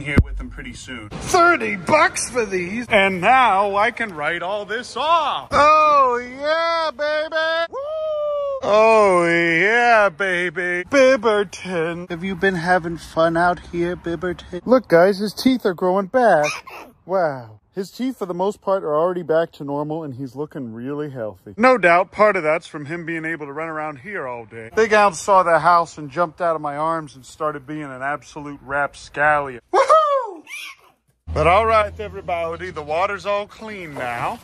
here with them pretty soon. 30 bucks for these. And now I can write all this off. Oh, yeah, baby. Woo! Oh, yeah, baby. Bibberton. Have you been having fun out here, Bibberton? Look, guys, his teeth are growing back. Wow. His teeth, for the most part, are already back to normal, and he's looking really healthy. No doubt, part of that's from him being able to run around here all day. Big Al saw the house and jumped out of my arms and started being an absolute rapscallion. Woohoo! But all right, everybody, the water's all clean now.